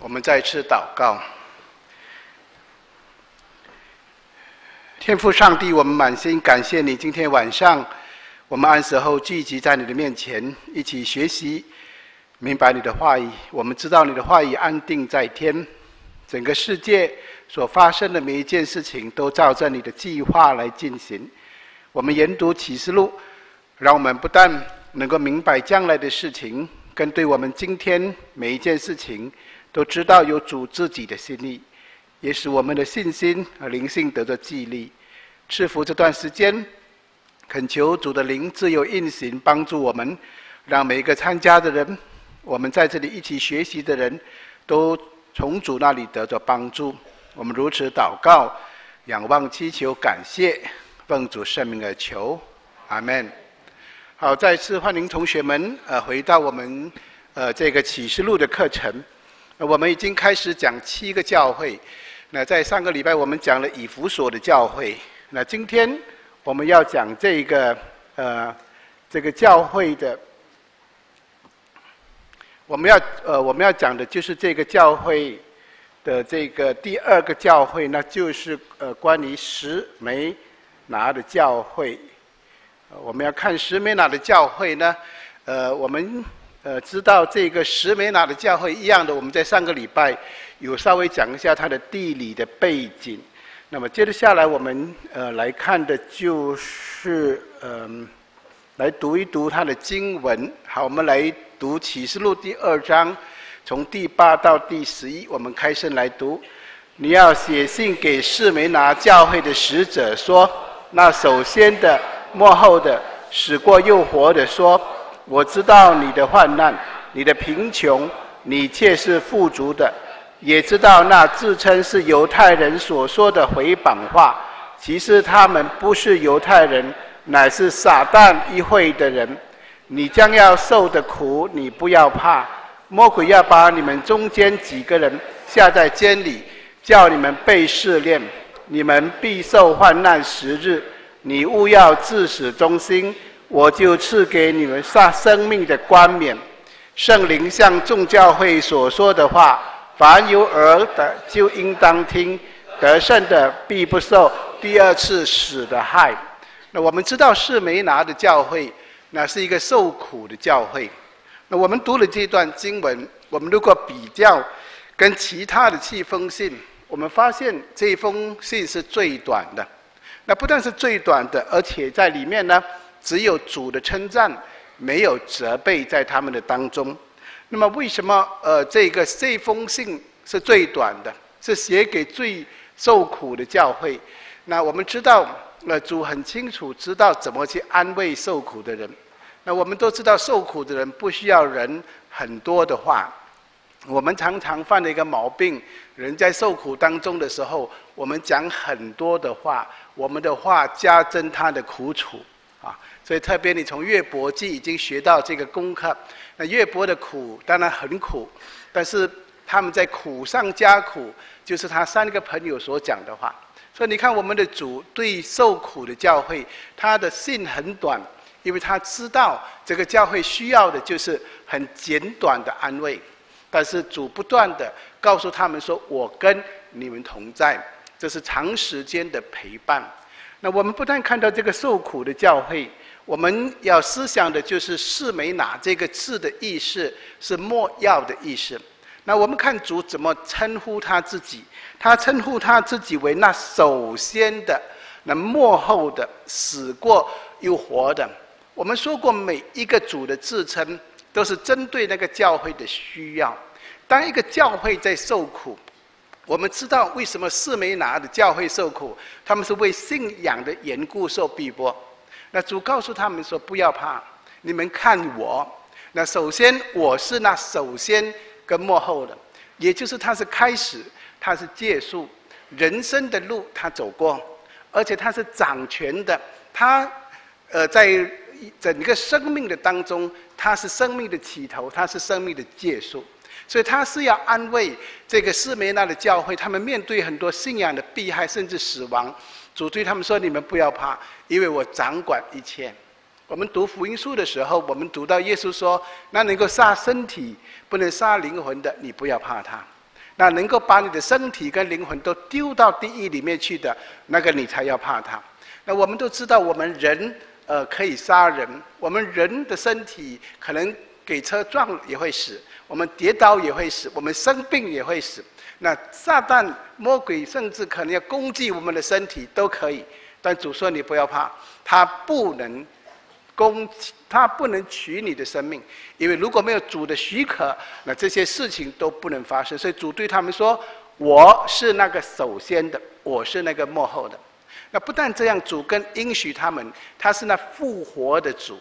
我们再次祷告，天父上帝，我们满心感谢你。今天晚上，我们按时候聚集在你的面前，一起学习，明白你的话语。我们知道你的话语安定在天，整个世界所发生的每一件事情，都照着你的计划来进行。我们研读启示录，让我们不但能够明白将来的事情，更对我们今天每一件事情。都知道有主自己的心意，也使我们的信心和灵性得到激励。赐福这段时间，恳求主的灵自由运行，帮助我们，让每一个参加的人，我们在这里一起学习的人，都从主那里得着帮助。我们如此祷告，仰望祈求，感谢，奉主圣名而求，阿门。好，再次欢迎同学们，呃，回到我们呃这个启示录的课程。我们已经开始讲七个教会。那在上个礼拜我们讲了以弗所的教会。那今天我们要讲这个呃这个教会的，我们要呃我们要讲的就是这个教会的这个第二个教会，那就是呃关于石梅拿的教会。我们要看石梅拿的教会呢，呃我们。呃，知道这个石梅拿的教会一样的，我们在上个礼拜有稍微讲一下它的地理的背景。那么接着下来，我们呃来看的就是嗯，来读一读它的经文。好，我们来读启示录第二章，从第八到第十一，我们开声来读。你要写信给士梅拿教会的使者说：那首先的、幕后的、死过又活的说。我知道你的患难，你的贫穷，你却是富足的；也知道那自称是犹太人所说的回谤话，其实他们不是犹太人，乃是撒旦一会的人。你将要受的苦，你不要怕。魔鬼要把你们中间几个人下在监里，叫你们被试炼，你们必受患难十日。你勿要自始忠心。我就赐给你们杀生命的冠冕。圣灵向众教会所说的话，凡有耳的就应当听。得胜的必不受第二次死的害。那我们知道是梅拿的教会，那是一个受苦的教会。那我们读了这段经文，我们如果比较跟其他的七封信，我们发现这封信是最短的。那不但是最短的，而且在里面呢。只有主的称赞，没有责备在他们的当中。那么，为什么呃这个这封信是最短的，是写给最受苦的教会？那我们知道，呃主很清楚知道怎么去安慰受苦的人。那我们都知道，受苦的人不需要人很多的话。我们常常犯了一个毛病，人在受苦当中的时候，我们讲很多的话，我们的话加增他的苦楚。啊所以特别，你从乐伯记已经学到这个功课。那乐伯的苦当然很苦，但是他们在苦上加苦，就是他三个朋友所讲的话。所以你看，我们的主对受苦的教会，他的信很短，因为他知道这个教会需要的就是很简短的安慰。但是主不断的告诉他们说：“我跟你们同在。”这是长时间的陪伴。那我们不但看到这个受苦的教会。我们要思想的就是“四美拿”这个字的意思是“莫要”的意思。那我们看主怎么称呼他自己，他称呼他自己为那首先的、那幕后的、死过又活的。我们说过，每一个主的自称都是针对那个教会的需要。当一个教会在受苦，我们知道为什么四美拿的教会受苦，他们是为信仰的缘故受逼迫。那主告诉他们说：“不要怕，你们看我。那首先我是那首先跟幕后的，也就是他是开始，他是结束，人生的路他走过，而且他是掌权的。他呃，在整个生命的当中，他是生命的起头，他是生命的结束。所以他是要安慰这个斯梅纳的教会，他们面对很多信仰的迫害，甚至死亡。”主对他们说：“你们不要怕，因为我掌管一切。”我们读福音书的时候，我们读到耶稣说：“那能够杀身体，不能杀灵魂的，你不要怕他。”那能够把你的身体跟灵魂都丢到地狱里面去的，那个你才要怕他。那我们都知道，我们人呃可以杀人，我们人的身体可能给车撞也会死，我们跌倒也会死，我们生病也会死。那撒旦魔鬼甚至可能要攻击我们的身体都可以，但主说你不要怕，他不能。攻他不能取你的生命，因为如果没有主的许可，那这些事情都不能发生。所以主对他们说：“我是那个首先的，我是那个幕后的。”那不但这样，主更应许他们，他是那复活的主。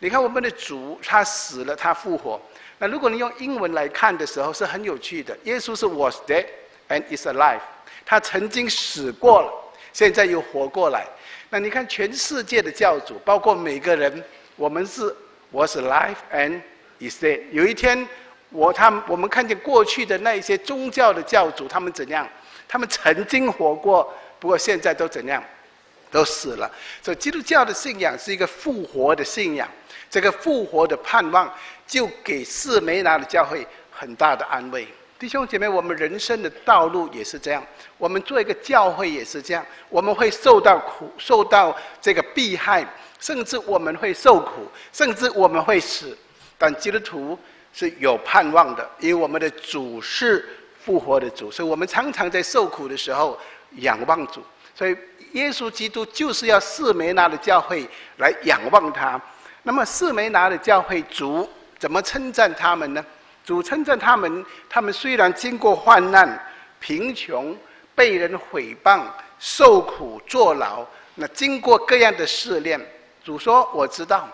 你看我们的主，他死了，他复活。那如果你用英文来看的时候，是很有趣的。耶稣是 was dead and is alive，他曾经死过了，现在又活过来。那你看，全世界的教主，包括每个人，我们是我是 life and is dead。有一天，我他们我们看见过去的那一些宗教的教主，他们怎样？他们曾经活过，不过现在都怎样？都死了。所以基督教的信仰是一个复活的信仰，这个复活的盼望，就给四梅拿的教会很大的安慰。弟兄姐妹，我们人生的道路也是这样。我们做一个教会也是这样，我们会受到苦，受到这个迫害，甚至我们会受苦，甚至我们会死。但基督徒是有盼望的，因为我们的主是复活的主，所以我们常常在受苦的时候仰望主。所以耶稣基督就是要四梅拿的教会来仰望他。那么四梅拿的教会主怎么称赞他们呢？主称赞他们，他们虽然经过患难、贫穷、被人毁谤、受苦、坐牢，那经过各样的试炼，主说：“我知道。”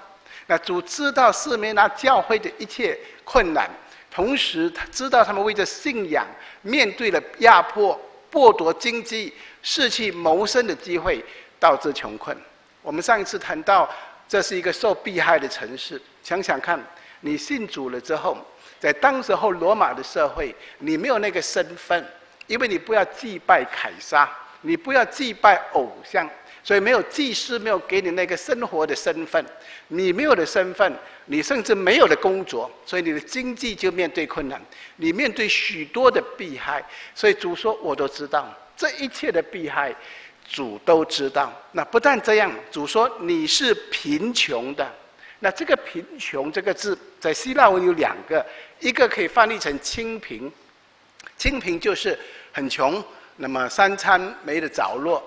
那主知道四面拿教会的一切困难，同时他知道他们为着信仰面对了压迫、剥夺经济、失去谋生的机会，导致穷困。我们上一次谈到，这是一个受迫害的城市。想想看，你信主了之后。在当时候罗马的社会，你没有那个身份，因为你不要祭拜凯撒，你不要祭拜偶像，所以没有祭司，没有给你那个生活的身份。你没有的身份，你甚至没有的工作，所以你的经济就面对困难，你面对许多的弊害。所以主说，我都知道这一切的弊害，主都知道。那不但这样，主说你是贫穷的。那这个“贫穷”这个字，在希腊文有两个，一个可以翻译成“清贫”，清贫就是很穷，那么三餐没得着落；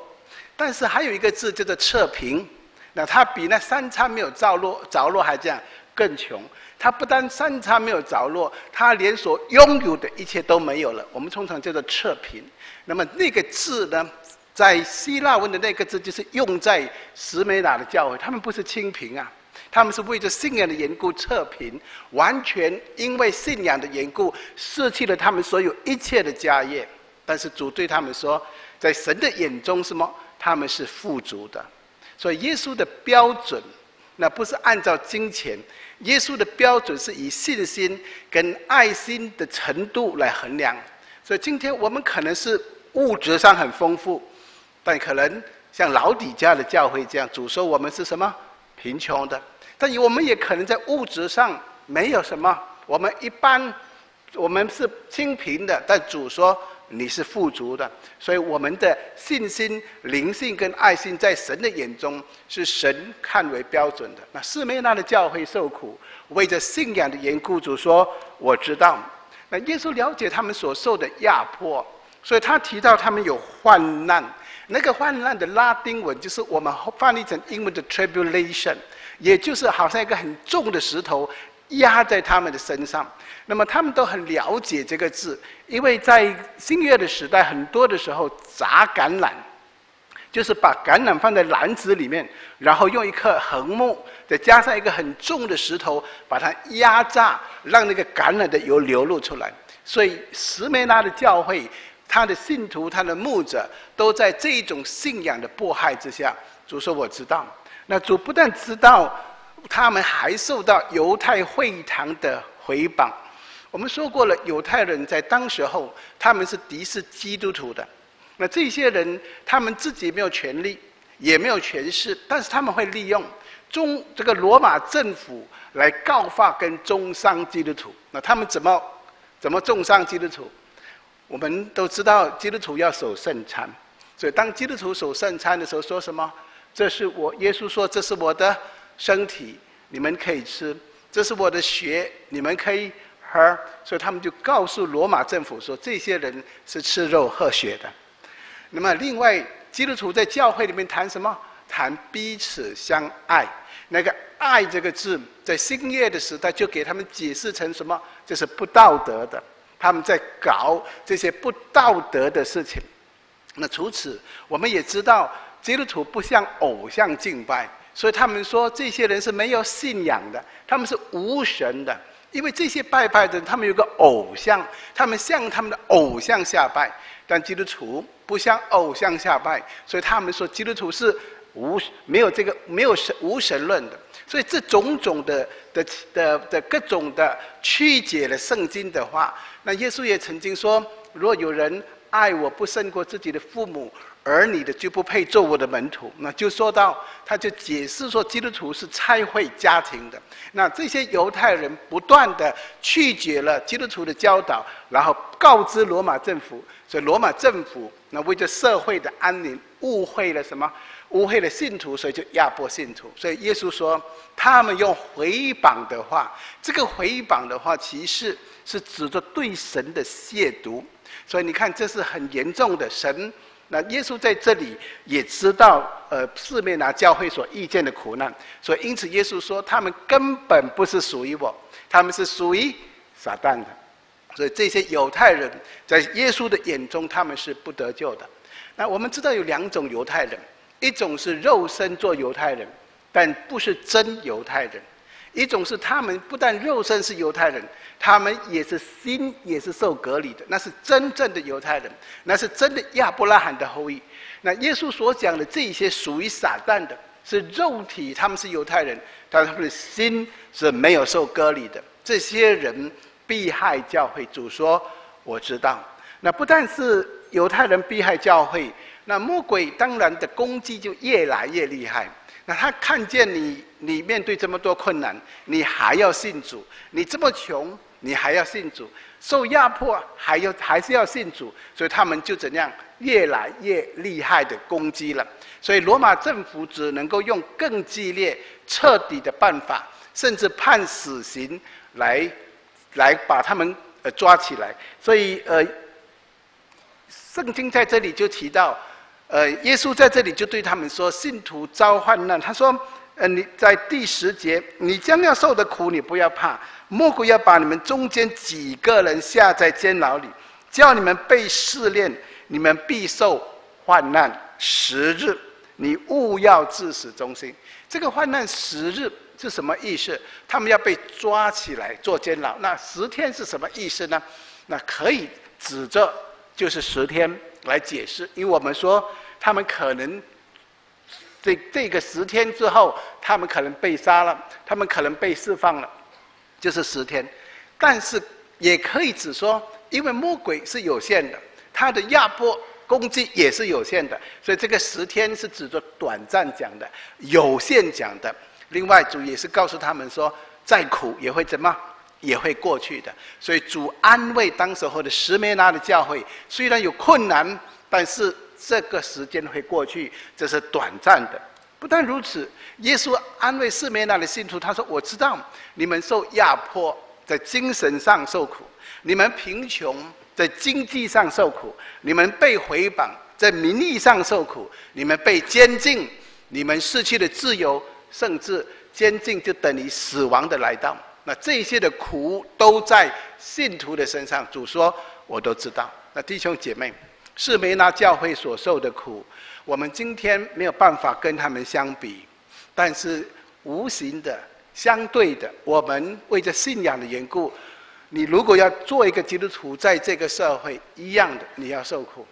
但是还有一个字叫做“测贫”，那他比那三餐没有着落着落还这样更穷。他不但三餐没有着落，他连所拥有的一切都没有了。我们通常叫做“测贫”。那么那个字呢，在希腊文的那个字就是用在石美纳的教会，他们不是清贫啊。他们是为着信仰的缘故测评，完全因为信仰的缘故，失去了他们所有一切的家业。但是主对他们说，在神的眼中，什么？他们是富足的。所以耶稣的标准，那不是按照金钱，耶稣的标准是以信心跟爱心的程度来衡量。所以今天我们可能是物质上很丰富，但可能像老底家的教会这样，主说我们是什么？贫穷的。但我们也可能在物质上没有什么，我们一般我们是清贫的，但主说你是富足的，所以我们的信心、灵性跟爱心在神的眼中是神看为标准的。那四面那的教会受苦，为着信仰的缘故，主说我知道。那耶稣了解他们所受的压迫，所以他提到他们有患难。那个患难的拉丁文就是我们翻译成英文的 tribulation。也就是好像一个很重的石头压在他们的身上，那么他们都很了解这个字，因为在新月的时代，很多的时候砸橄榄，就是把橄榄放在篮子里面，然后用一颗横木，再加上一个很重的石头，把它压榨，让那个橄榄的油流露出来。所以石梅拉的教会，他的信徒、他的牧者，都在这种信仰的迫害之下。主说：“我知道。”那主不但知道，他们还受到犹太会堂的回谤。我们说过了，犹太人在当时候他们是敌视基督徒的。那这些人他们自己没有权利，也没有权势，但是他们会利用中这个罗马政府来告发跟中伤基督徒。那他们怎么怎么重伤基督徒？我们都知道基督徒要守圣餐，所以当基督徒守圣餐的时候，说什么？这是我耶稣说：“这是我的身体，你们可以吃；这是我的血，你们可以喝。”所以他们就告诉罗马政府说：“这些人是吃肉喝血的。”那么，另外基督徒在教会里面谈什么？谈彼此相爱。那个“爱”这个字，在新约的时代就给他们解释成什么？这是不道德的。他们在搞这些不道德的事情。那除此，我们也知道，基督徒不向偶像敬拜，所以他们说这些人是没有信仰的，他们是无神的。因为这些拜拜的人，他们有个偶像，他们向他们的偶像下拜。但基督徒不向偶像下拜，所以他们说基督徒是无没有这个没有神无神论的。所以这种种的的的的各种的曲解了圣经的话，那耶稣也曾经说：若有人爱我不胜过自己的父母儿女的，就不配做我的门徒。那就说到，他就解释说，基督徒是拆毁家庭的。那这些犹太人不断的拒绝了基督徒的教导，然后告知罗马政府，所以罗马政府那为着社会的安宁，误会了什么？误会了信徒，所以就压迫信徒。所以耶稣说，他们用回谤的话，这个回谤的话，其实是指着对神的亵渎。所以你看，这是很严重的。神，那耶稣在这里也知道，呃，四面拿教会所遇见的苦难。所以因此，耶稣说，他们根本不是属于我，他们是属于撒旦的。所以这些犹太人在耶稣的眼中，他们是不得救的。那我们知道有两种犹太人。一种是肉身做犹太人，但不是真犹太人；一种是他们不但肉身是犹太人，他们也是心也是受隔离的，那是真正的犹太人，那是真的亚伯拉罕的后裔。那耶稣所讲的这些属于撒旦的，是肉体，他们是犹太人，但他们的心是没有受隔离的。这些人逼害教会，主说我知道。那不但是犹太人逼害教会。那魔鬼当然的攻击就越来越厉害。那他看见你，你面对这么多困难，你还要信主；你这么穷，你还要信主；受压迫还要还是要信主。所以他们就怎样越来越厉害的攻击了。所以罗马政府只能够用更激烈、彻底的办法，甚至判死刑来来把他们呃抓起来。所以呃，圣经在这里就提到。呃，耶稣在这里就对他们说：“信徒遭患难。”他说：“呃，你在第十节，你将要受的苦，你不要怕。魔鬼要把你们中间几个人下在监牢里，叫你们被试炼，你们必受患难十日。你勿要自始忠心。这个患难十日是什么意思？他们要被抓起来做监牢。那十天是什么意思呢？那可以指着就是十天。”来解释，因为我们说他们可能这这个十天之后，他们可能被杀了，他们可能被释放了，就是十天。但是也可以只说，因为魔鬼是有限的，他的压迫攻击也是有限的，所以这个十天是指着短暂讲的，有限讲的。另外，主也是告诉他们说，再苦也会怎么？也会过去的，所以主安慰当时候的十梅拉的教会，虽然有困难，但是这个时间会过去，这是短暂的。不但如此，耶稣安慰四梅拉的信徒，他说：“我知道你们受压迫，在精神上受苦；你们贫穷，在经济上受苦；你们被回绑，在名义上受苦；你们被监禁，你们失去了自由，甚至监禁就等于死亡的来到。”那这些的苦都在信徒的身上，主说我都知道。那弟兄姐妹，是没拿教会所受的苦，我们今天没有办法跟他们相比，但是无形的、相对的，我们为着信仰的缘故，你如果要做一个基督徒，在这个社会一样的，你要受苦，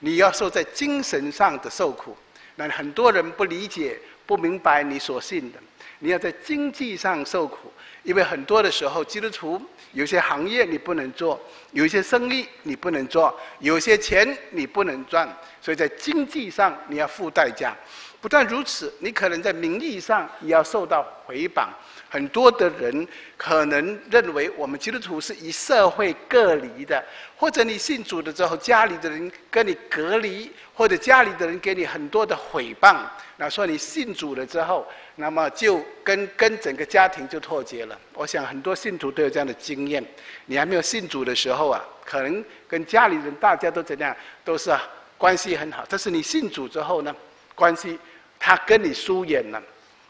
你要受在精神上的受苦。那很多人不理解、不明白你所信的，你要在经济上受苦。因为很多的时候，基督徒有些行业你不能做，有些生意你不能做，有些钱你不能赚，所以在经济上你要付代价。不但如此，你可能在名义上也要受到回绑。很多的人可能认为我们基督徒是以社会隔离的，或者你信主的之后，家里的人跟你隔离，或者家里的人给你很多的诽谤，那说你信主了之后，那么就跟跟整个家庭就脱节了。我想很多信徒都有这样的经验。你还没有信主的时候啊，可能跟家里人大家都怎样，都是关系很好。但是你信主之后呢，关系他跟你疏远了。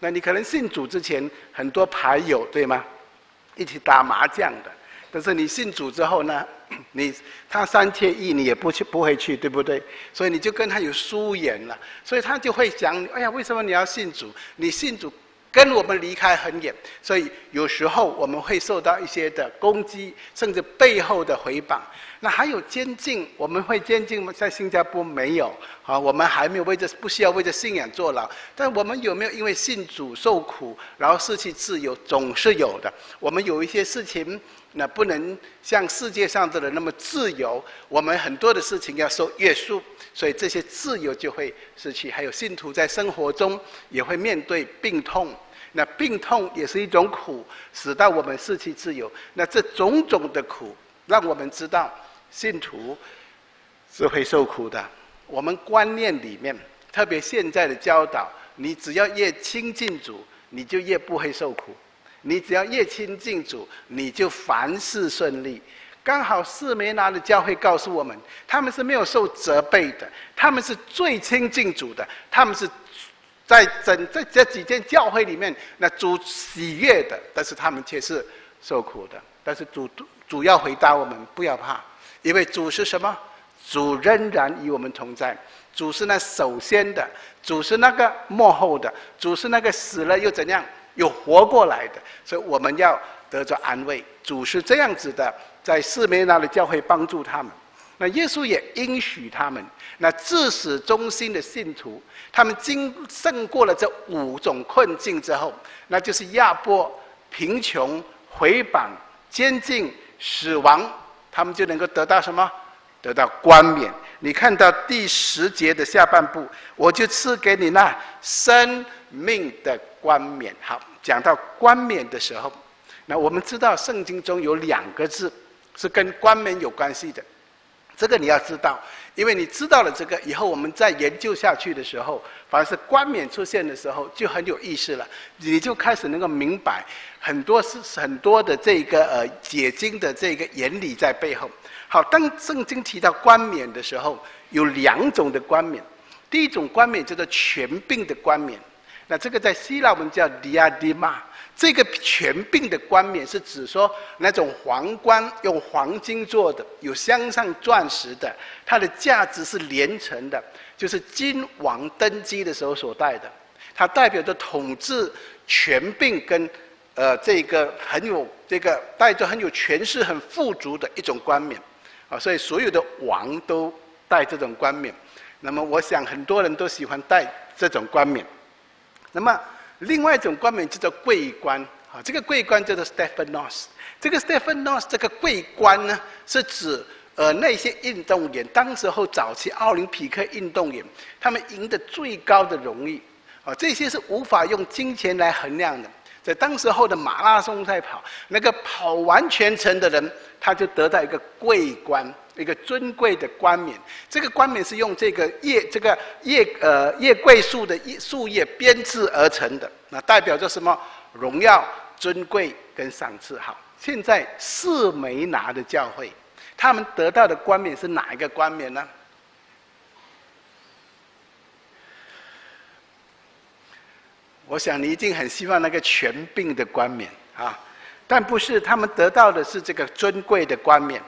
那你可能信主之前很多牌友对吗？一起打麻将的，但是你信主之后呢，你他三千亿你也不去不会去对不对？所以你就跟他有疏远了，所以他就会讲：哎呀，为什么你要信主？你信主。跟我们离开很远，所以有时候我们会受到一些的攻击，甚至背后的回谤。那还有监禁，我们会监禁吗？在新加坡没有啊，我们还没有为着不需要为着信仰坐牢。但我们有没有因为信主受苦，然后失去自由？总是有的。我们有一些事情，那不能像世界上的人那么自由。我们很多的事情要受约束。所以这些自由就会失去，还有信徒在生活中也会面对病痛，那病痛也是一种苦，使到我们失去自由。那这种种的苦，让我们知道信徒是会受苦的。我们观念里面，特别现在的教导，你只要越亲近主，你就越不会受苦；你只要越亲近主，你就凡事顺利。刚好四梅拿的教会告诉我们，他们是没有受责备的，他们是最亲近主的，他们是在整在这几间教会里面，那主喜悦的，但是他们却是受苦的。但是主主要回答我们不要怕，因为主是什么？主仍然与我们同在，主是那首先的，主是那个幕后的，主是那个死了又怎样又活过来的，所以我们要得着安慰。主是这样子的。在四面那里教会帮助他们，那耶稣也应许他们，那至死忠心的信徒，他们经胜过了这五种困境之后，那就是压迫、贫穷、回榜、监禁、死亡，他们就能够得到什么？得到冠冕。你看到第十节的下半部，我就赐给你那生命的冠冕。好，讲到冠冕的时候，那我们知道圣经中有两个字。是跟冠冕有关系的，这个你要知道，因为你知道了这个以后，我们再研究下去的时候，凡是冠冕出现的时候，就很有意思了。你就开始能够明白很多是很多的这个呃解经的这个原理在背后。好，当圣经提到冠冕的时候，有两种的冠冕，第一种冠冕叫做权柄的冠冕，那这个在希腊文叫 diadema。这个权柄的冠冕是指说那种皇冠用黄金做的，有镶上钻石的，它的价值是连城的，就是金王登基的时候所戴的，它代表着统治权柄跟呃这个很有这个带着很有权势、很富足的一种冠冕啊，所以所有的王都戴这种冠冕。那么我想很多人都喜欢戴这种冠冕，那么。另外一种冠冕叫做桂冠，啊，这个桂冠叫做 Stephanos。这个 Stephanos 这个桂冠呢，是指呃那些运动员，当时候早期奥林匹克运动员，他们赢得最高的荣誉，啊，这些是无法用金钱来衡量的。在当时候的马拉松赛跑，那个跑完全程的人，他就得到一个桂冠。一个尊贵的冠冕，这个冠冕是用这个叶这个叶呃叶桂树的叶树叶编织而成的，那代表着什么？荣耀、尊贵跟赏赐。好，现在四梅拿的教会，他们得到的冠冕是哪一个冠冕呢？我想你一定很希望那个权柄的冠冕啊，但不是，他们得到的是这个尊贵的冠冕。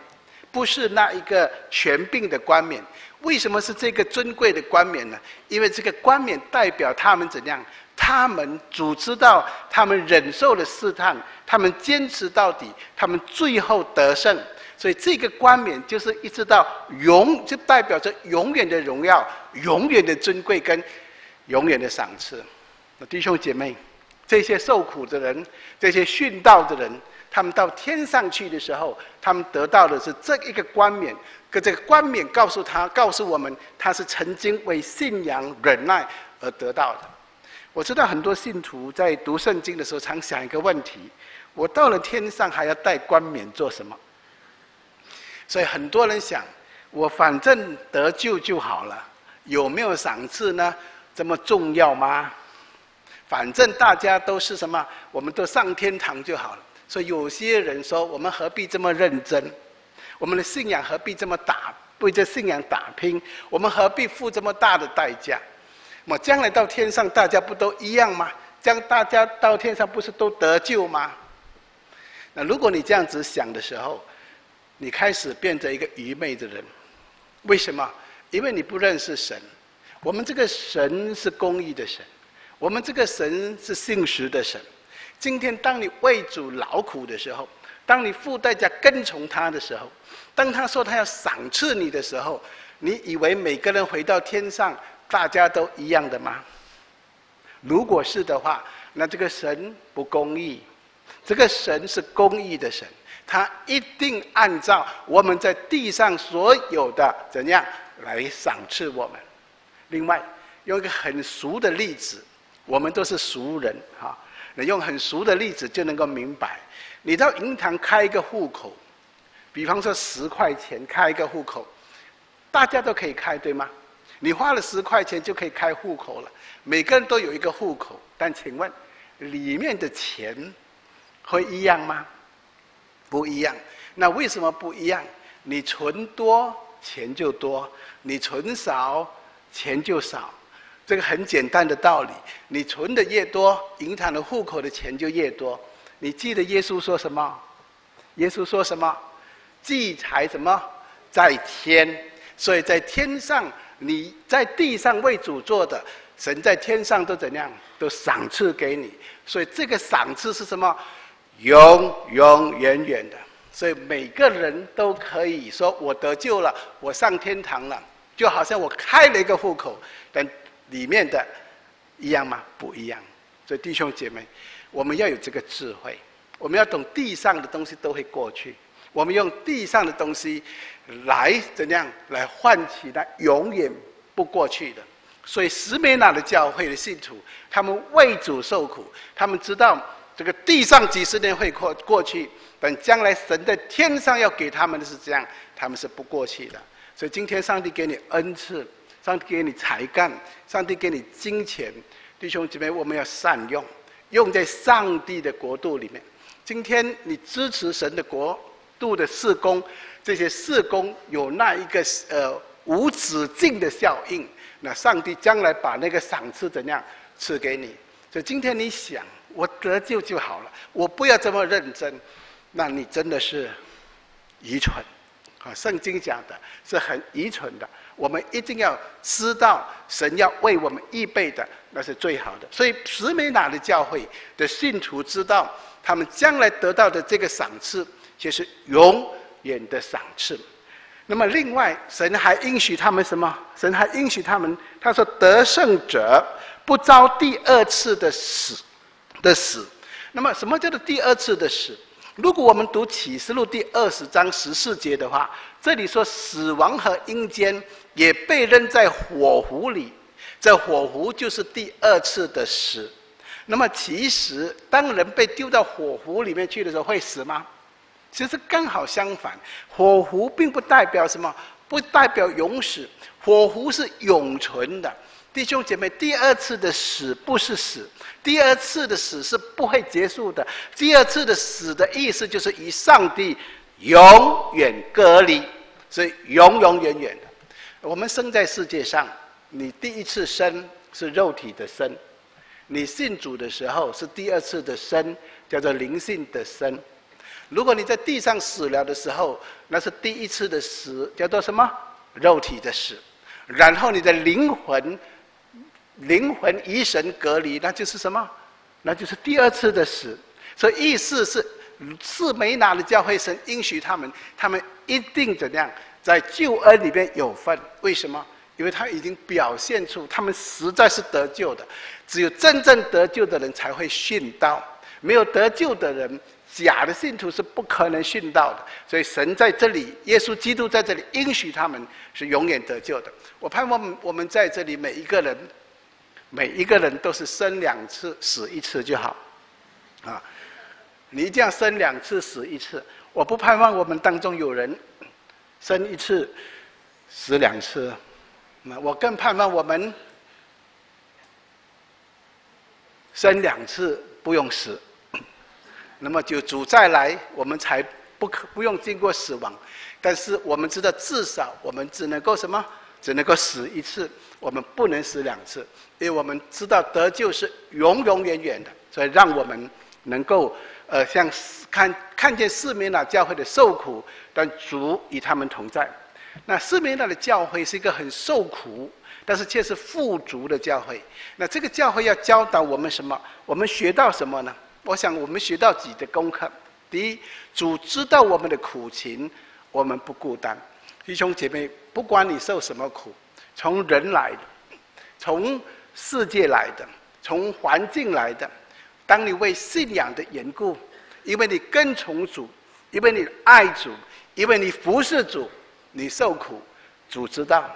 不是那一个权柄的冠冕，为什么是这个尊贵的冠冕呢？因为这个冠冕代表他们怎样？他们组织到，他们忍受了试探，他们坚持到底，他们最后得胜。所以这个冠冕就是一直到永，就代表着永远的荣耀、永远的尊贵跟永远的赏赐。弟兄姐妹，这些受苦的人，这些殉道的人，他们到天上去的时候，他们得到的是这一个冠冕。可这个冠冕告诉他，告诉我们，他是曾经为信仰忍耐而得到的。我知道很多信徒在读圣经的时候，常想一个问题：我到了天上还要戴冠冕做什么？所以很多人想，我反正得救就好了，有没有赏赐呢？这么重要吗？反正大家都是什么，我们都上天堂就好了。所以有些人说，我们何必这么认真？我们的信仰何必这么打为这信仰打拼？我们何必付这么大的代价？我将来到天上，大家不都一样吗？将大家到天上，不是都得救吗？那如果你这样子想的时候，你开始变成一个愚昧的人。为什么？因为你不认识神。我们这个神是公义的神，我们这个神是信实的神。今天当你为主劳苦的时候，当你付代价跟从他的时候，当他说他要赏赐你的时候，你以为每个人回到天上，大家都一样的吗？如果是的话，那这个神不公义，这个神是公义的神，他一定按照我们在地上所有的怎样来赏赐我们。另外，用一个很俗的例子，我们都是俗人哈，你用很俗的例子就能够明白。你到银行开一个户口，比方说十块钱开一个户口，大家都可以开，对吗？你花了十块钱就可以开户口了，每个人都有一个户口。但请问，里面的钱会一样吗？不一样。那为什么不一样？你存多钱就多，你存少钱就少。这个很简单的道理。你存的越多，银行的户口的钱就越多。你记得耶稣说什么？耶稣说什么？积财什么在天？所以在天上，你在地上为主做的，神在天上都怎样？都赏赐给你。所以这个赏赐是什么？永永远远的。所以每个人都可以说：“我得救了，我上天堂了。”就好像我开了一个户口，但里面的一样吗？不一样。所以弟兄姐妹。我们要有这个智慧，我们要懂地上的东西都会过去，我们用地上的东西来怎样来换取那永远不过去的。所以石美娜的教会的信徒，他们为主受苦，他们知道这个地上几十年会过过去，等将来神在天上要给他们的是这样，他们是不过去的。所以今天上帝给你恩赐，上帝给你才干，上帝给你金钱，弟兄姐妹，我们要善用。用在上帝的国度里面。今天你支持神的国度的事工，这些事工有那一个呃无止境的效应。那上帝将来把那个赏赐怎样赐给你？所以今天你想我得救就好了，我不要这么认真，那你真的是愚蠢。啊，圣经讲的是很愚蠢的。我们一定要知道，神要为我们预备的那是最好的。所以，十美哪的教会的信徒知道，他们将来得到的这个赏赐，就是永远的赏赐。那么，另外，神还应许他们什么？神还应许他们，他说：“得胜者不遭第二次的死的死。”那么，什么叫做第二次的死？如果我们读启示录第二十章十四节的话，这里说死亡和阴间也被扔在火湖里，这火湖就是第二次的死。那么，其实当人被丢到火湖里面去的时候，会死吗？其实刚好相反，火湖并不代表什么，不代表永死，火湖是永存的。弟兄姐妹，第二次的死不是死，第二次的死是不会结束的。第二次的死的意思就是与上帝永远隔离，所以永永远远。我们生在世界上，你第一次生是肉体的生，你信主的时候是第二次的生，叫做灵性的生。如果你在地上死了的时候，那是第一次的死，叫做什么？肉体的死。然后你的灵魂。灵魂与神隔离，那就是什么？那就是第二次的死。所以意思是，是没拿的教会神应许他们，他们一定怎样在救恩里边有份？为什么？因为他已经表现出他们实在是得救的。只有真正得救的人才会殉道，没有得救的人，假的信徒是不可能殉道的。所以神在这里，耶稣基督在这里应许他们是永远得救的。我盼望我们在这里每一个人，每一个人都是生两次死一次就好，啊，你这样生两次死一次，我不盼望我们当中有人生一次死两次，那我更盼望我们。生两次不用死，那么就主再来，我们才不可不用经过死亡。但是我们知道，至少我们只能够什么？只能够死一次，我们不能死两次，因为我们知道得救是永永远远的。所以让我们能够呃，像看看见四面那教会的受苦，但主与他们同在。那四面那的教会是一个很受苦。但是却是富足的教会。那这个教会要教导我们什么？我们学到什么呢？我想我们学到几个功课。第一，主知道我们的苦情，我们不孤单。弟兄姐妹，不管你受什么苦，从人来的，从世界来的，从环境来的，当你为信仰的缘故，因为你跟从主，因为你爱主，因为你服侍主，你受苦，主知道。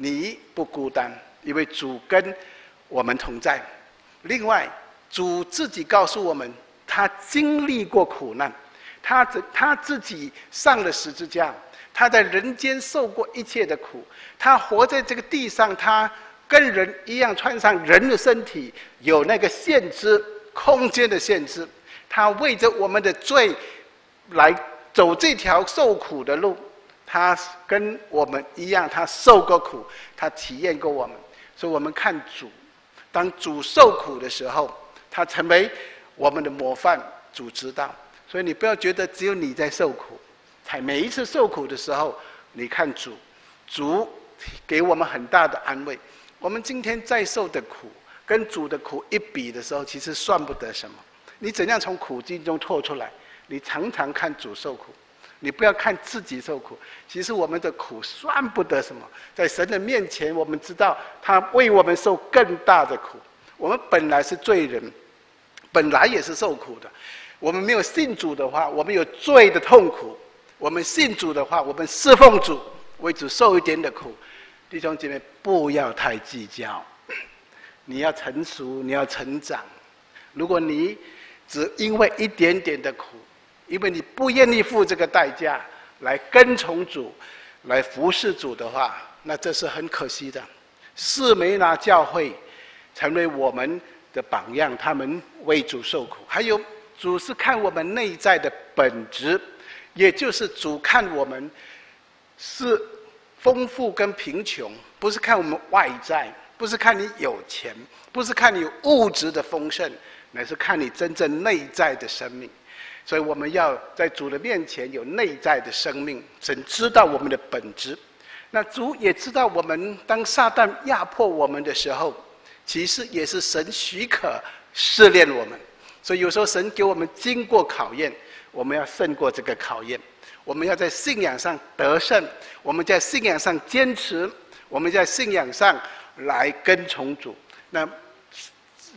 你不孤单，因为主跟我们同在。另外，主自己告诉我们，他经历过苦难，他自他自己上了十字架，他在人间受过一切的苦。他活在这个地上，他跟人一样穿上人的身体，有那个限制空间的限制。他为着我们的罪来走这条受苦的路。他跟我们一样，他受过苦，他体验过我们，所以我们看主，当主受苦的时候，他成为我们的模范。主知道，所以你不要觉得只有你在受苦，才每一次受苦的时候，你看主，主给我们很大的安慰。我们今天在受的苦，跟主的苦一比的时候，其实算不得什么。你怎样从苦境中脱出来？你常常看主受苦。你不要看自己受苦，其实我们的苦算不得什么，在神的面前，我们知道他为我们受更大的苦。我们本来是罪人，本来也是受苦的。我们没有信主的话，我们有罪的痛苦；我们信主的话，我们侍奉主，为主受一点的苦。弟兄姐妹，不要太计较，你要成熟，你要成长。如果你只因为一点点的苦，因为你不愿意付这个代价来跟从主、来服侍主的话，那这是很可惜的。四梅拿教会成为我们的榜样，他们为主受苦。还有主是看我们内在的本质，也就是主看我们是丰富跟贫穷，不是看我们外在，不是看你有钱，不是看你物质的丰盛，乃是看你真正内在的生命。所以我们要在主的面前有内在的生命，神知道我们的本质。那主也知道我们当撒旦压迫我们的时候，其实也是神许可试炼我们。所以有时候神给我们经过考验，我们要胜过这个考验。我们要在信仰上得胜，我们在信仰上坚持，我们在信仰上来跟从主。那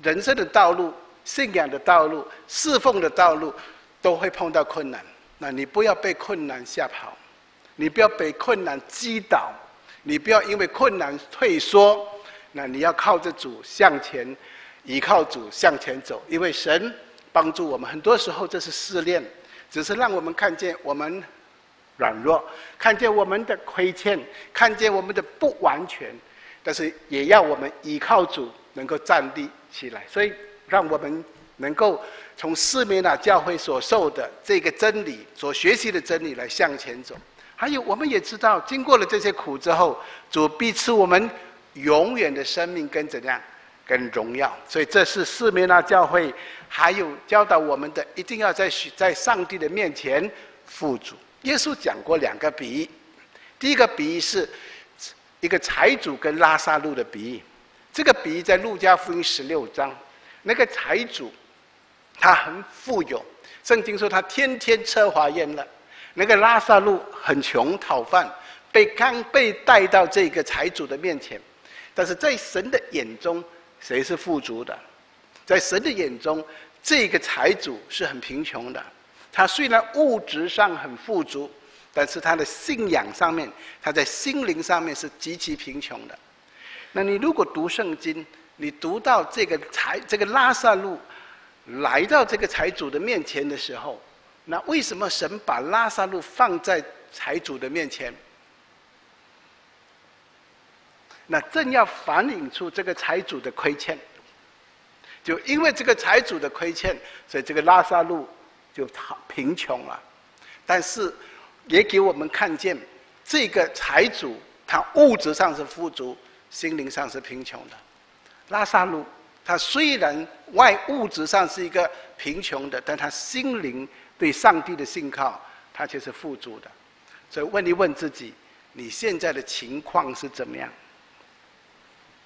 人生的道路、信仰的道路、侍奉的道路。都会碰到困难，那你不要被困难吓跑，你不要被困难击倒，你不要因为困难退缩，那你要靠着主向前，依靠主向前走，因为神帮助我们，很多时候这是试炼，只是让我们看见我们软弱，看见我们的亏欠，看见我们的不完全，但是也要我们依靠主能够站立起来，所以让我们能够。从四面那教会所受的这个真理，所学习的真理来向前走。还有，我们也知道，经过了这些苦之后，主必赐我们永远的生命跟怎样，跟荣耀。所以，这是四面那教会还有教导我们的，一定要在在上帝的面前富足。耶稣讲过两个比喻，第一个比喻是一个财主跟拉萨路的比喻。这个比喻在路加福音十六章，那个财主。他很富有，圣经说他天天奢华宴乐。那个拉萨路很穷讨饭，被刚被带到这个财主的面前，但是在神的眼中，谁是富足的？在神的眼中，这个财主是很贫穷的。他虽然物质上很富足，但是他的信仰上面，他在心灵上面是极其贫穷的。那你如果读圣经，你读到这个财这个拉萨路来到这个财主的面前的时候，那为什么神把拉萨路放在财主的面前？那正要反映出这个财主的亏欠，就因为这个财主的亏欠，所以这个拉萨路就贫穷了。但是也给我们看见，这个财主他物质上是富足，心灵上是贫穷的。拉萨路他虽然外物质上是一个贫穷的，但他心灵对上帝的信靠，他却是富足的。所以问一问自己，你现在的情况是怎么样？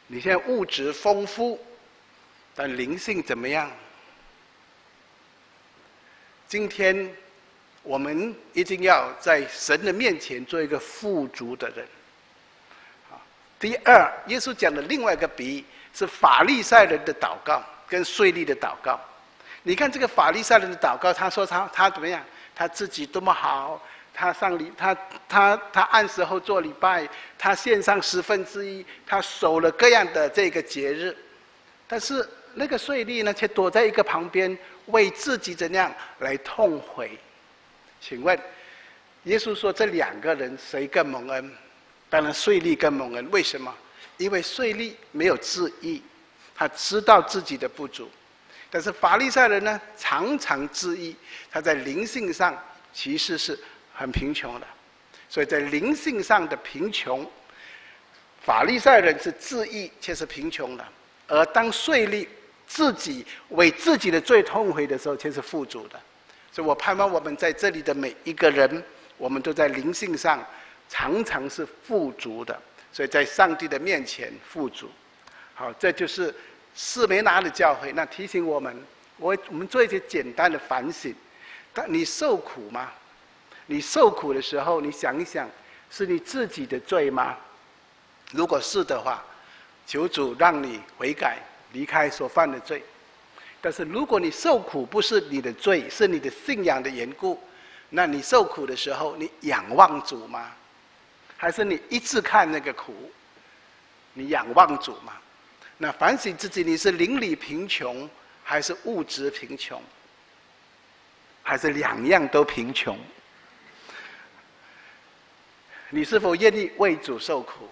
你现在物质丰富，但灵性怎么样？今天我们一定要在神的面前做一个富足的人。第二，耶稣讲的另外一个比喻是法利赛人的祷告跟税吏的祷告。你看这个法利赛人的祷告，他说他他怎么样？他自己多么好。他上礼，他他他按时候做礼拜，他献上十分之一，他守了各样的这个节日，但是那个税吏呢，却躲在一个旁边，为自己怎样来痛悔？请问，耶稣说这两个人谁更蒙恩？当然税吏更蒙恩。为什么？因为税吏没有自义，他知道自己的不足，但是法利赛人呢，常常自义，他在灵性上其实是。很贫穷的，所以在灵性上的贫穷，法利赛人是自义却是贫穷的，而当税吏自己为自己的罪痛悔的时候，却是富足的。所以我盼望我们在这里的每一个人，我们都在灵性上常常是富足的，所以在上帝的面前富足。好，这就是四梅拿的教诲。那提醒我们，我我们做一些简单的反省：，但你受苦吗？你受苦的时候，你想一想，是你自己的罪吗？如果是的话，求主让你悔改，离开所犯的罪。但是如果你受苦不是你的罪，是你的信仰的缘故，那你受苦的时候，你仰望主吗？还是你一直看那个苦？你仰望主吗？那反省自己，你是邻里贫穷，还是物质贫穷，还是两样都贫穷？你是否愿意为主受苦？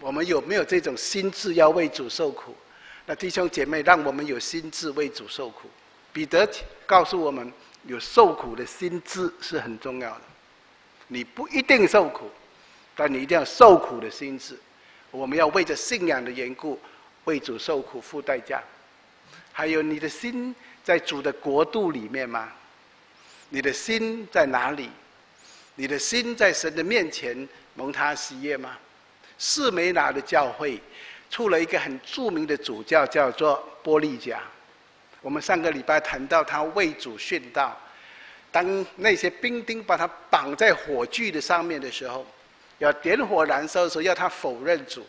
我们有没有这种心智要为主受苦？那弟兄姐妹，让我们有心智为主受苦。彼得告诉我们，有受苦的心智是很重要的。你不一定受苦，但你一定要受苦的心智。我们要为着信仰的缘故，为主受苦付代价。还有，你的心在主的国度里面吗？你的心在哪里？你的心在神的面前蒙他喜悦吗？是没拿的教会出了一个很著名的主教，叫做波利贾。我们上个礼拜谈到他为主殉道，当那些兵丁把他绑在火炬的上面的时候，要点火燃烧的时候，要他否认主。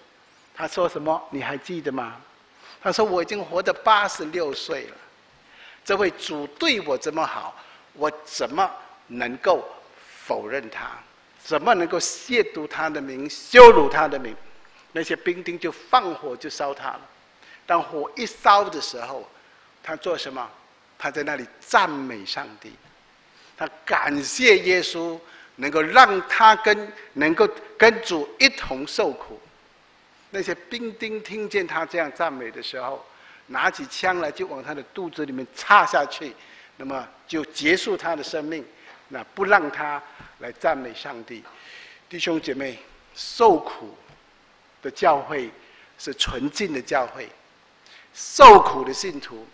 他说什么？你还记得吗？他说：“我已经活到八十六岁了，这位主对我这么好，我怎么能够？”否认他，怎么能够亵渎他的名、羞辱他的名？那些兵丁就放火就烧他了。当火一烧的时候，他做什么？他在那里赞美上帝，他感谢耶稣能够让他跟能够跟主一同受苦。那些兵丁听见他这样赞美的时候，拿起枪来就往他的肚子里面插下去，那么就结束他的生命。那不让他来赞美上帝，弟兄姐妹，受苦的教会是纯净的教会，受苦的信徒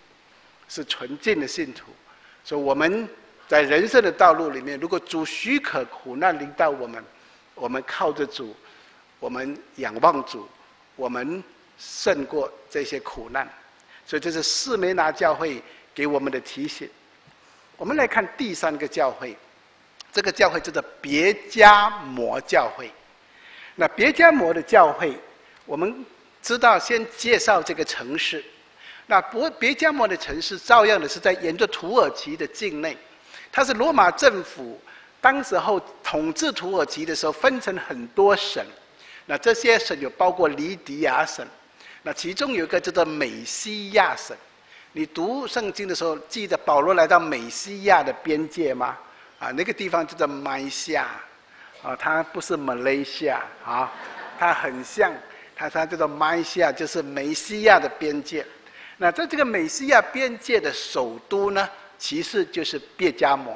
是纯净的信徒。所以我们在人生的道路里面，如果主许可苦难临到我们，我们靠着主，我们仰望主，我们胜过这些苦难。所以这是四梅拿教会给我们的提醒。我们来看第三个教会，这个教会叫做别加摩教会。那别加摩的教会，我们知道先介绍这个城市。那伯别加摩的城市照样的是在沿着土耳其的境内，它是罗马政府当时候统治土耳其的时候分成很多省，那这些省有包括黎迪亚省，那其中有一个叫做美西亚省。你读圣经的时候，记得保罗来到美西亚的边界吗？啊，那个地方叫做麦夏，啊，它不是马来西亚啊，它很像，它它叫做马来西亚，就是美西亚的边界。那在这个美西亚边界的首都呢，其实就是别加摩，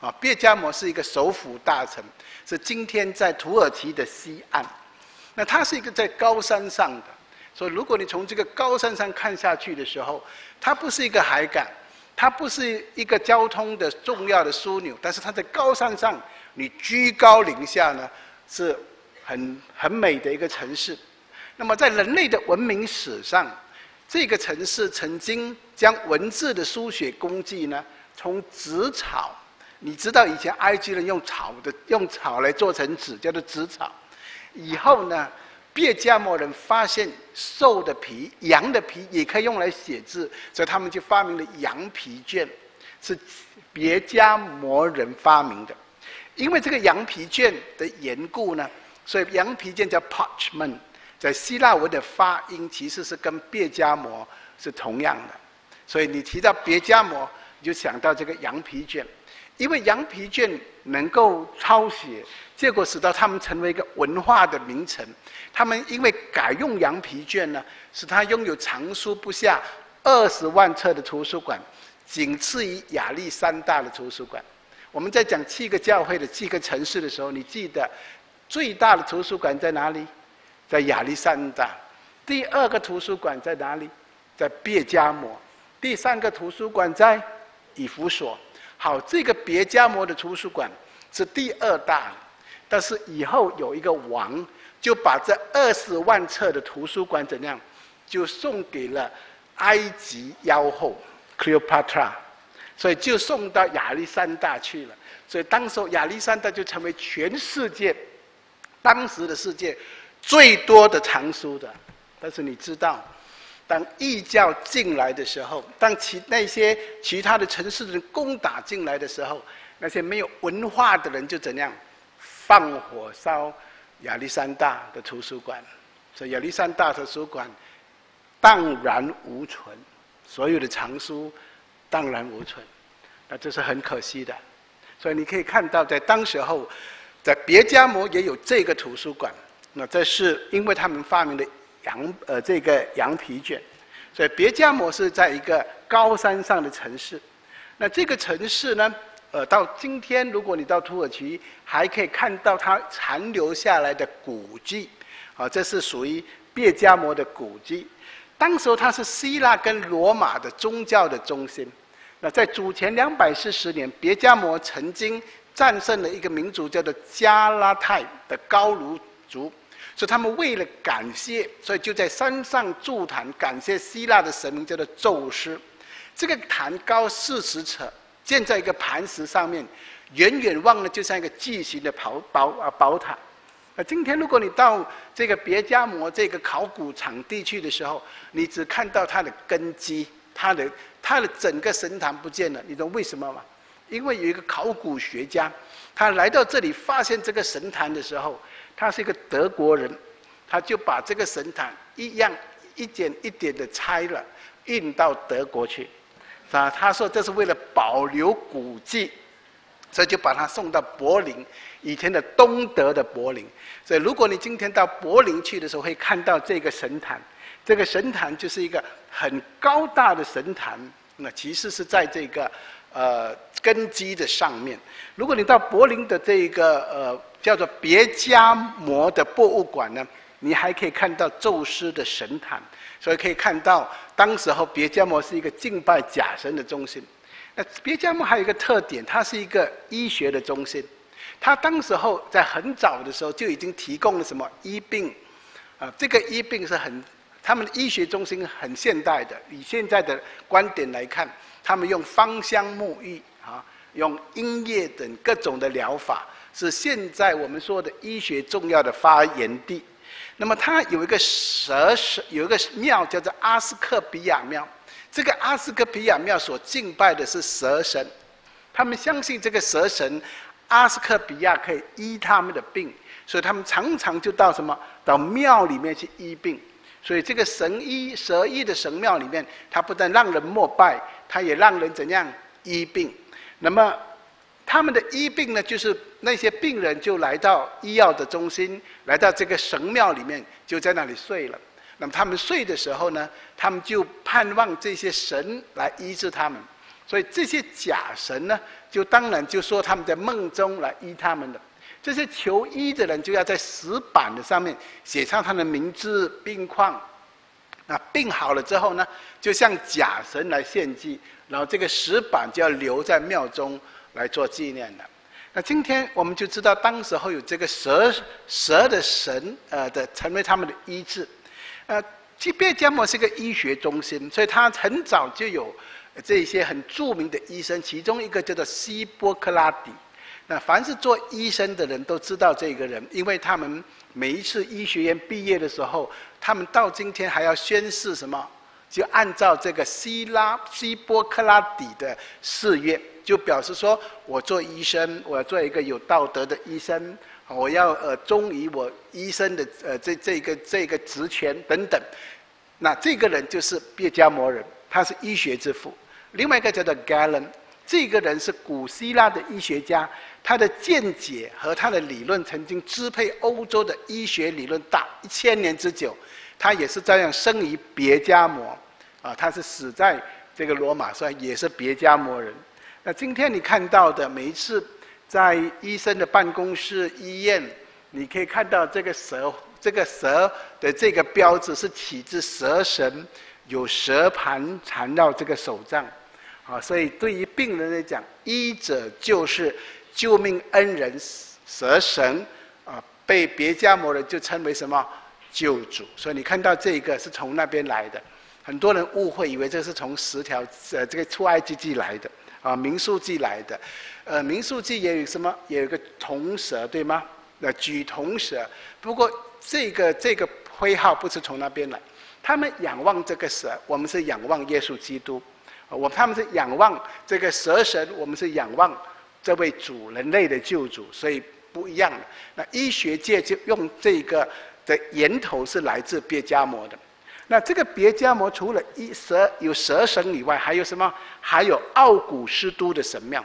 啊，别加摩是一个首府大城，是今天在土耳其的西岸。那它是一个在高山上的。所以，如果你从这个高山上看下去的时候，它不是一个海港，它不是一个交通的重要的枢纽，但是它在高山上，你居高临下呢，是很很美的一个城市。那么，在人类的文明史上，这个城市曾经将文字的书写工具呢，从纸草，你知道以前埃及人用草的用草来做成纸，叫做纸草，以后呢。别加摩人发现兽的皮、羊的皮也可以用来写字，所以他们就发明了羊皮卷，是别加摩人发明的。因为这个羊皮卷的缘故呢，所以羊皮卷叫 parchment，在希腊文的发音其实是跟别加摩是同样的。所以你提到别加摩，你就想到这个羊皮卷，因为羊皮卷能够抄写。结果使得他们成为一个文化的名城。他们因为改用羊皮卷呢，使他拥有藏书不下二十万册的图书馆，仅次于亚历山大的图书馆。我们在讲七个教会的七个城市的时候，你记得最大的图书馆在哪里？在亚历山大。第二个图书馆在哪里？在别加摩。第三个图书馆在以弗所。好，这个别加摩的图书馆是第二大。但是以后有一个王，就把这二十万册的图书馆怎样，就送给了埃及妖后 Cleopatra，所以就送到亚历山大去了。所以当时亚历山大就成为全世界当时的世界最多的藏书的。但是你知道，当异教进来的时候，当其那些其他的城市的人攻打进来的时候，那些没有文化的人就怎样？放火烧亚历山大的图书馆，所以亚历山大图书馆荡然无存，所有的藏书荡然无存，那这是很可惜的。所以你可以看到，在当时候，在别加摩也有这个图书馆。那这是因为他们发明的羊呃这个羊皮卷，所以别加摩是在一个高山上的城市。那这个城市呢？呃，到今天，如果你到土耳其，还可以看到它残留下来的古迹，啊，这是属于别加摩的古迹。当时它是希腊跟罗马的宗教的中心。那在主前两百四十年，别加摩曾经战胜了一个民族叫做加拉泰的高卢族，所以他们为了感谢，所以就在山上筑坛，感谢希腊的神明叫做宙斯。这个坛高四十尺。建在一个磐石上面，远远望呢，就像一个巨型的宝宝啊宝塔。那今天如果你到这个别加摩这个考古场地去的时候，你只看到它的根基，它的它的整个神坛不见了。你知道为什么吗？因为有一个考古学家，他来到这里发现这个神坛的时候，他是一个德国人，他就把这个神坛一样一点一点的拆了，运到德国去。啊，他说这是为了保留古迹，所以就把他送到柏林，以前的东德的柏林。所以如果你今天到柏林去的时候，会看到这个神坛。这个神坛就是一个很高大的神坛，那其实是在这个呃根基的上面。如果你到柏林的这个呃叫做别加摩的博物馆呢，你还可以看到宙斯的神坛。所以可以看到，当时候别加摩是一个敬拜假神的中心。那别加摩还有一个特点，它是一个医学的中心。他当时候在很早的时候就已经提供了什么医病，啊，这个医病是很，他们的医学中心很现代的。以现在的观点来看，他们用芳香沐浴啊，用音乐等各种的疗法，是现在我们说的医学重要的发源地。那么它有一个蛇神，有一个庙叫做阿斯克比亚庙。这个阿斯克比亚庙所敬拜的是蛇神，他们相信这个蛇神阿斯克比亚可以医他们的病，所以他们常常就到什么到庙里面去医病。所以这个神医蛇医的神庙里面，它不但让人膜拜，它也让人怎样医病。那么他们的医病呢，就是那些病人就来到医药的中心，来到这个神庙里面，就在那里睡了。那么他们睡的时候呢，他们就盼望这些神来医治他们。所以这些假神呢，就当然就说他们在梦中来医他们的。这些求医的人就要在石板的上面写上他的名字、病况。那病好了之后呢，就向假神来献祭，然后这个石板就要留在庙中。来做纪念的。那今天我们就知道，当时候有这个蛇蛇的神，呃的成为他们的医治。呃，即便加摩是个医学中心，所以他很早就有这些很著名的医生，其中一个叫做希波克拉底。那凡是做医生的人都知道这个人，因为他们每一次医学院毕业的时候，他们到今天还要宣誓什么？就按照这个希拉希波克拉底的誓约。就表示说，我做医生，我要做一个有道德的医生，我要呃忠于我医生的呃这这个这个职权等等。那这个人就是别加摩人，他是医学之父。另外一个叫做 Galen，这个人是古希腊的医学家，他的见解和他的理论曾经支配欧洲的医学理论大一千年之久。他也是这样生于别加摩，啊，他是死在这个罗马，所以也是别加摩人。那今天你看到的每一次在医生的办公室、医院，你可以看到这个蛇，这个蛇的这个标志是起自蛇神，有蛇盘缠绕这个手杖，啊，所以对于病人来讲，医者就是救命恩人蛇神，啊，被别家某人就称为什么救主，所以你看到这个是从那边来的，很多人误会以为这是从十条呃这个出埃及记来的。啊，民数记来的，呃，民数记也有什么？也有个铜蛇，对吗？那举铜蛇。不过这个这个徽号不是从那边来，他们仰望这个蛇，我们是仰望耶稣基督。我他们是仰望这个蛇神，我们是仰望这位主人类的救主，所以不一样的。那医学界就用这个的源头是来自别加摩的。那这个别加摩除了一蛇有蛇神以外，还有什么？还有奥古斯都的神庙。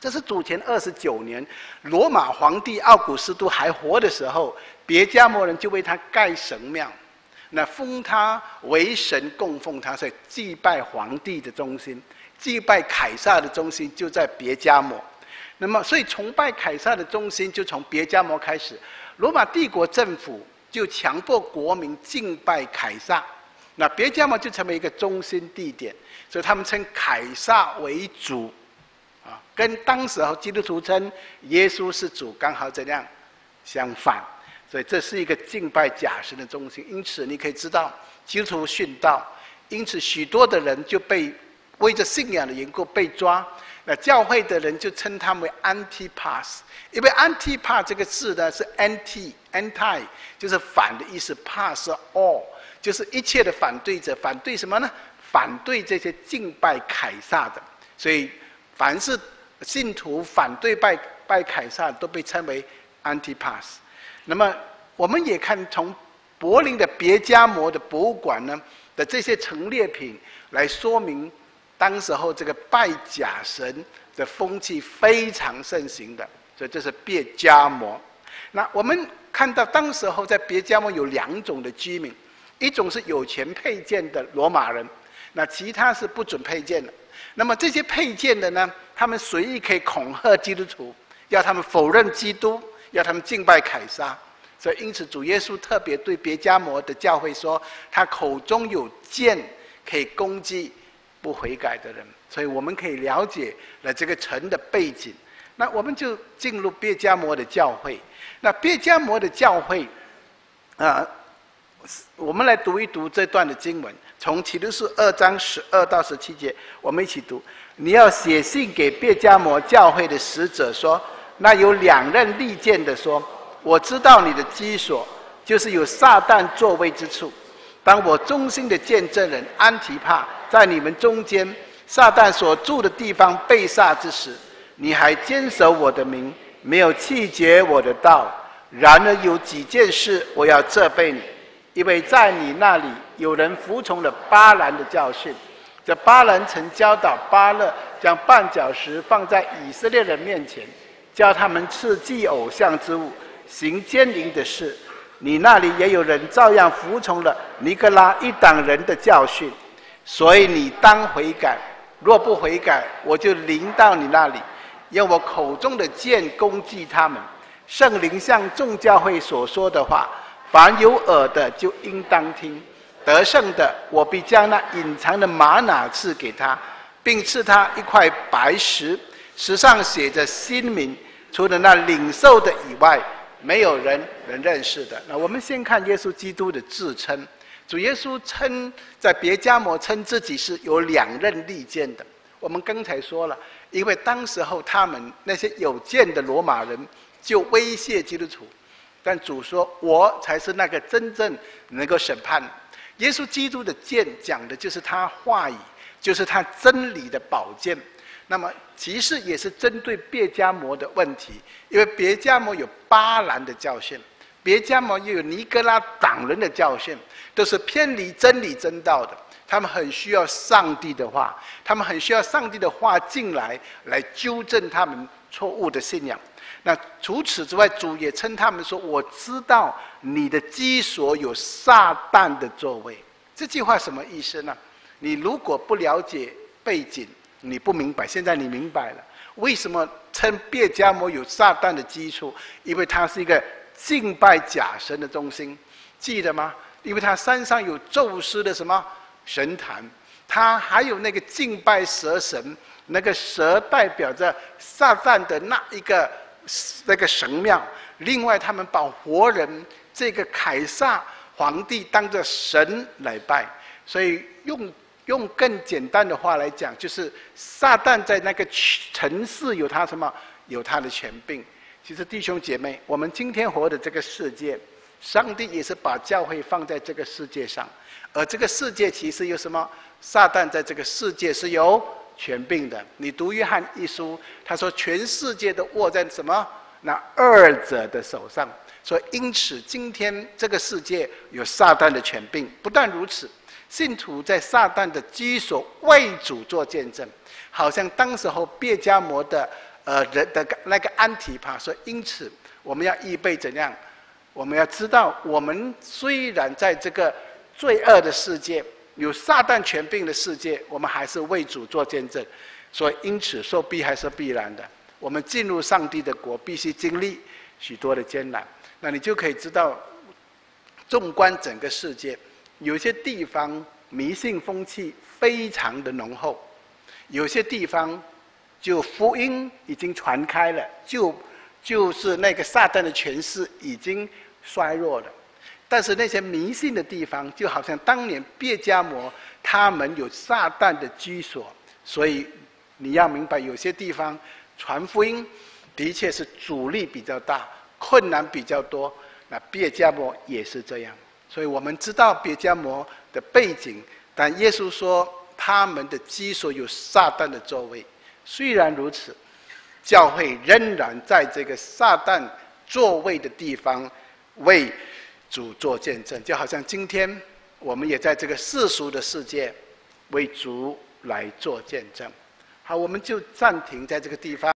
这是主前二十九年，罗马皇帝奥古斯都还活的时候，别加摩人就为他盖神庙，那封他为神，供奉他，所以祭拜皇帝的中心，祭拜凯撒的中心就在别加摩。那么，所以崇拜凯撒的中心就从别加摩开始。罗马帝国政府。就强迫国民敬拜凯撒，那别家嘛就成为一个中心地点，所以他们称凯撒为主，啊，跟当时候基督徒称耶稣是主刚好怎样相反，所以这是一个敬拜假神的中心。因此你可以知道基督徒殉道，因此许多的人就被为着信仰的缘故被抓。那教会的人就称他们为 Antipas，因为 Antipas 这个字呢是 anti，anti 就是反的意思，pass all 就是一切的反对者，反对什么呢？反对这些敬拜凯撒的。所以凡是信徒反对拜拜凯撒，都被称为 Antipas。那么我们也看从柏林的别加摩的博物馆呢的这些陈列品来说明。当时候这个拜假神的风气非常盛行的，所以这是别加摩。那我们看到当时候在别加摩有两种的居民，一种是有钱配件的罗马人，那其他是不准配件的。那么这些配件的呢，他们随意可以恐吓基督徒，要他们否认基督，要他们敬拜凯撒。所以因此主耶稣特别对别加摩的教会说，他口中有剑可以攻击。不悔改的人，所以我们可以了解了这个城的背景。那我们就进入别加摩的教会。那别加摩的教会，啊，我们来读一读这段的经文，从启示书二章十二到十七节，我们一起读。你要写信给别加摩教会的使者说：那有两刃利剑的说：“我知道你的基所，就是有撒旦座位之处。当我忠心的见证人安提帕在你们中间，撒旦所住的地方被杀之时，你还坚守我的名，没有弃绝我的道。然而有几件事我要责备你，因为在你那里有人服从了巴兰的教训。这巴兰曾教导巴勒将绊脚石放在以色列人面前。”叫他们吃祭偶像之物，行奸淫的事。你那里也有人照样服从了尼格拉一党人的教训，所以你当悔改。若不悔改，我就临到你那里，用我口中的剑攻击他们。圣灵向众教会所说的话，凡有耳的就应当听。得胜的，我必将那隐藏的玛瑙赐给他，并赐他一块白石。石上写着新名，除了那领受的以外，没有人能认识的。那我们先看耶稣基督的自称，主耶稣称在别加摩称自己是有两刃利剑的。我们刚才说了，因为当时候他们那些有剑的罗马人就威胁基督徒，但主说我才是那个真正能够审判。耶稣基督的剑讲的就是他话语，就是他真理的宝剑。那么，其实也是针对别加摩的问题，因为别加摩有巴兰的教训，别加摩又有尼格拉党人的教训，都是偏离真理真道的。他们很需要上帝的话，他们很需要上帝的话进来，来纠正他们错误的信仰。那除此之外，主也称他们说：“我知道你的基所有撒旦的座位。”这句话什么意思呢？你如果不了解背景，你不明白，现在你明白了，为什么称别加摩有撒旦的基础？因为它是一个敬拜假神的中心，记得吗？因为它山上有宙斯的什么神坛，它还有那个敬拜蛇神，那个蛇代表着撒旦的那一个那个神庙。另外，他们把活人这个凯撒皇帝当着神来拜，所以用。用更简单的话来讲，就是撒旦在那个城市有他什么？有他的权柄。其实弟兄姐妹，我们今天活的这个世界，上帝也是把教会放在这个世界上，而这个世界其实有什么？撒旦在这个世界是有权柄的。你读约翰一书，他说全世界都握在什么？那二者的手上。所以因此，今天这个世界有撒旦的权柄。不但如此。信徒在撒旦的居所为主做见证，好像当时候别加摩的呃人的那个安提帕说：“因此我们要预备怎样？我们要知道，我们虽然在这个罪恶的世界，有撒旦权柄的世界，我们还是为主做见证。所以因此受逼还是必然的。我们进入上帝的国，必须经历许多的艰难。那你就可以知道，纵观整个世界。”有些地方迷信风气非常的浓厚，有些地方就福音已经传开了，就就是那个撒旦的权势已经衰弱了。但是那些迷信的地方，就好像当年别加摩他们有撒旦的居所，所以你要明白，有些地方传福音的确是阻力比较大，困难比较多。那别加摩也是这样。所以我们知道别加摩的背景，但耶稣说他们的基所有撒旦的座位。虽然如此，教会仍然在这个撒旦座位的地方为主做见证，就好像今天我们也在这个世俗的世界为主来做见证。好，我们就暂停在这个地方。